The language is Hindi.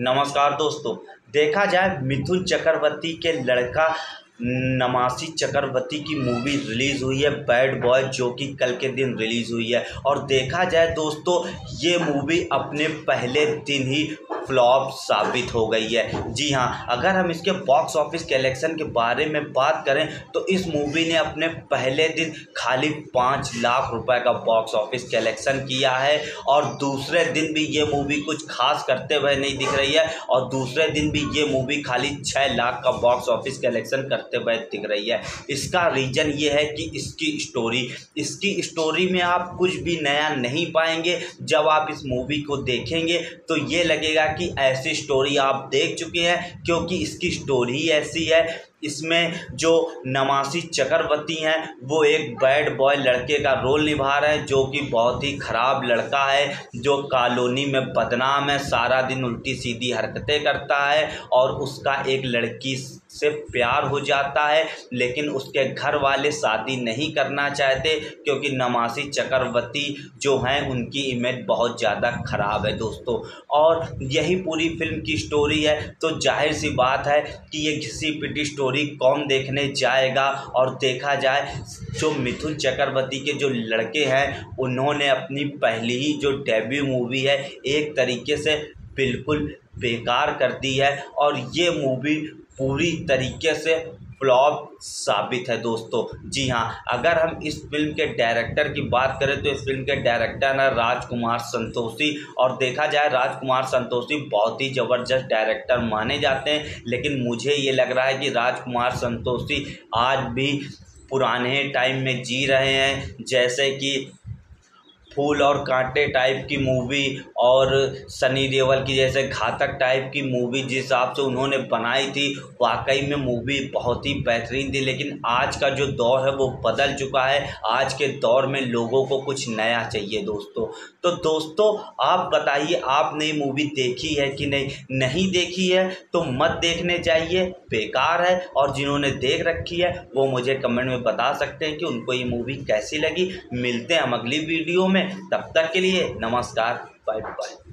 नमस्कार दोस्तों, देखा जाए मिथुन चक्रवर्ती के लड़का नमासी चक्रवर्ती की मूवी रिलीज़ हुई है बैड बॉय जो कि कल के दिन रिलीज़ हुई है। और देखा जाए दोस्तों, ये मूवी अपने पहले दिन ही फ्लॉप साबित हो गई है। जी हाँ अगर हम इसके बॉक्स ऑफ़िस कलेक्शन के बारे में बात करें तो इस मूवी ने अपने पहले दिन खाली पाँच लाख रुपए का बॉक्स ऑफ़िस कलेक्शन किया है और दूसरे दिन भी ये मूवी कुछ खास करते हुए नहीं दिख रही है और दूसरे दिन भी ये मूवी खाली छः लाख का बॉक्स ऑफ़िस कलेक्शन करते हुए दिख रही है। इसका रीज़न ये है कि इसकी स्टोरी इसकी स्टोरी में आप कुछ भी नया नहीं पाएँगे। जब आप इस मूवी को देखेंगे तो ये लगेगा कि ऐसी स्टोरी आप देख चुके हैं, क्योंकि इसकी स्टोरी ऐसी है। इसमें जो नमासी चक्रवर्ती हैं, वो एक बैड बॉय लड़के का रोल निभा रहे हैं, जो कि बहुत ही ख़राब लड़का है, जो कॉलोनी में बदनाम है, सारा दिन उल्टी सीधी हरकतें करता है, और उसका एक लड़की से प्यार हो जाता है, लेकिन उसके घर वाले शादी नहीं करना चाहते, क्योंकि नमासी चक्रवर्ती जो हैं, उनकी इमेज बहुत ज़्यादा ख़राब है दोस्तों। और यही पूरी फ़िल्म की स्टोरी है। तो ज़ाहिर सी बात है कि ये घिसी पिटी स्टोरी कौन देखने जाएगा? और देखा जाए, जो मिथुन चक्रवर्ती के जो लड़के हैं, उन्होंने अपनी पहली ही जो डेब्यू मूवी है, एक तरीके से बिल्कुल बेकार कर दी है और ये मूवी पूरी तरीके से फ्लॉप साबित है दोस्तों। जी हाँ अगर हम इस फ़िल्म के डायरेक्टर की बात करें तो इस फ़िल्म के डायरेक्टर हैं राजकुमार संतोषी। और देखा जाए, राजकुमार संतोषी बहुत ही ज़बरदस्त डायरेक्टर माने जाते हैं। लेकिन मुझे ये लग रहा है कि राजकुमार संतोषी आज भी पुराने टाइम में जी रहे हैं। जैसे कि फूल और कांटे टाइप की मूवी और सनी देओल की जैसे घातक टाइप की मूवी जिस हिसाब से उन्होंने बनाई थी, वाकई में मूवी बहुत ही बेहतरीन थी। लेकिन आज का जो दौर है वो बदल चुका है। आज के दौर में लोगों को कुछ नया चाहिए दोस्तों। तो दोस्तों, आप बताइए, आपने मूवी देखी है कि नहीं? नहीं देखी है तो मत देखने चाहिए बेकार है और जिन्होंने देख रखी है, वो मुझे कमेंट में बता सकते हैं कि उनको ये मूवी कैसी लगी। मिलते हैं हम अगली वीडियो में। तब तक के लिए नमस्कार बाय बाय